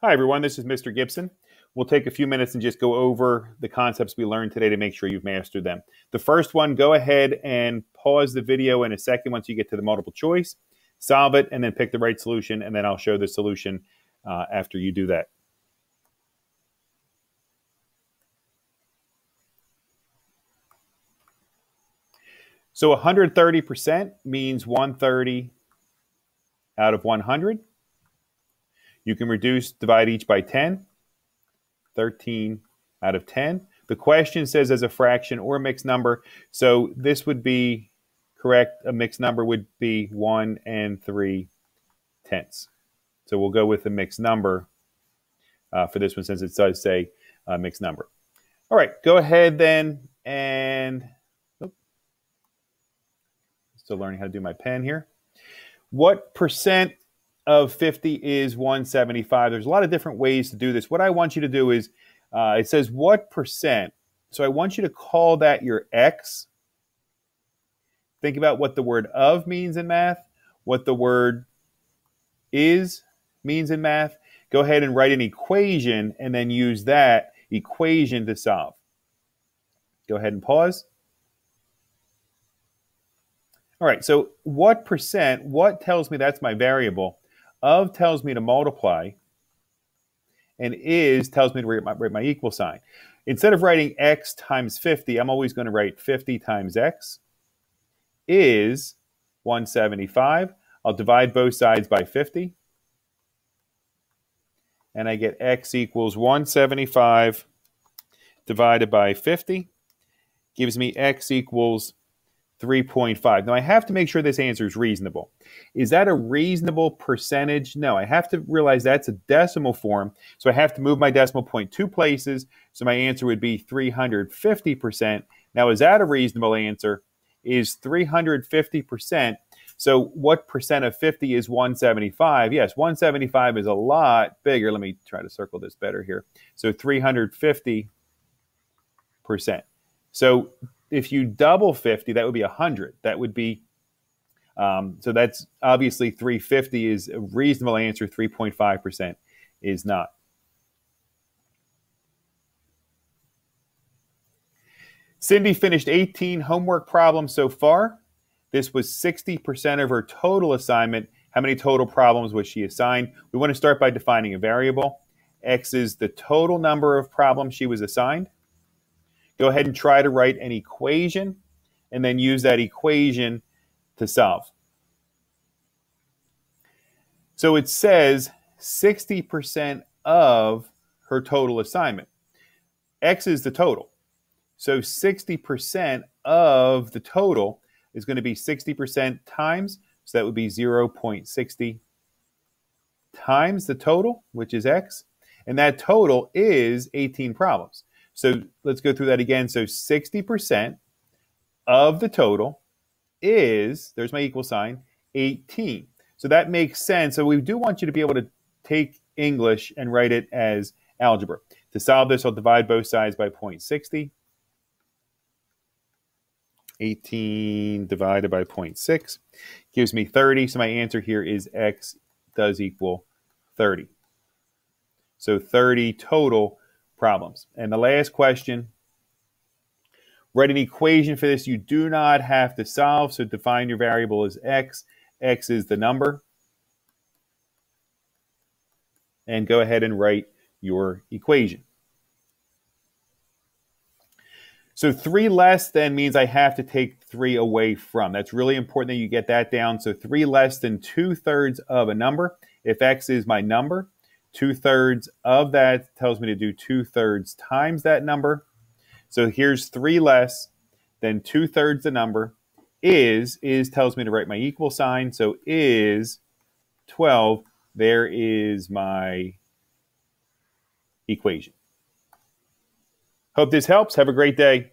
Hi, everyone. This is Mr. Gibson. We'll take a few minutes and just go over the concepts we learned today to make sure you've mastered them. The first one, go ahead and pause the video in a second once you get to the multiple choice, solve it, and then pick the right solution, and then I'll show the solution uh, after you do that. So 130% means 130 out of 100. You can reduce, divide each by 10. 13 out of 10. The question says as a fraction or a mixed number. So this would be correct. A mixed number would be 1 and 3 tenths. So we'll go with the mixed number uh, for this one since it does say uh, mixed number. All right, go ahead then and still learning how to do my pen here. What percent of 50 is 175. There's a lot of different ways to do this. What I want you to do is, uh, it says what percent. So I want you to call that your x. Think about what the word of means in math, what the word is means in math. Go ahead and write an equation and then use that equation to solve. Go ahead and pause. All right, so what percent, what tells me that's my variable? Of tells me to multiply, and is tells me to write my, write my equal sign. Instead of writing x times 50, I'm always going to write 50 times x is 175. I'll divide both sides by 50. And I get x equals 175 divided by 50. Gives me x equals 3.5. Now I have to make sure this answer is reasonable. Is that a reasonable percentage? No, I have to realize that's a decimal form. So I have to move my decimal point two places. So my answer would be 350%. Now, is that a reasonable answer? Is 350%. So what percent of 50 is 175? Yes, 175 is a lot bigger. Let me try to circle this better here. So 350%. So if you double 50, that would be 100. That would be, um, so that's obviously 350 is a reasonable answer, 3.5% is not. Cindy finished 18 homework problems so far. This was 60% of her total assignment. How many total problems was she assigned? We want to start by defining a variable. X is the total number of problems she was assigned. Go ahead and try to write an equation and then use that equation to solve. So it says 60% of her total assignment. X is the total. So 60% of the total is going to be 60% times, so that would be 0.60 times the total, which is X. And that total is 18 problems. So let's go through that again. So 60% of the total is, there's my equal sign, 18. So that makes sense. So we do want you to be able to take English and write it as algebra. To solve this, I'll divide both sides by 0.60. 18 divided by 0.6 gives me 30. So my answer here is x does equal 30. So 30 total problems. And the last question write an equation for this you do not have to solve. So define your variable as x. x is the number. And go ahead and write your equation. So three less than means I have to take three away from. That's really important that you get that down. So three less than two thirds of a number. If x is my number, Two thirds of that tells me to do two thirds times that number. So here's three less than two thirds the number. Is, is tells me to write my equal sign. So is 12. There is my equation. Hope this helps. Have a great day.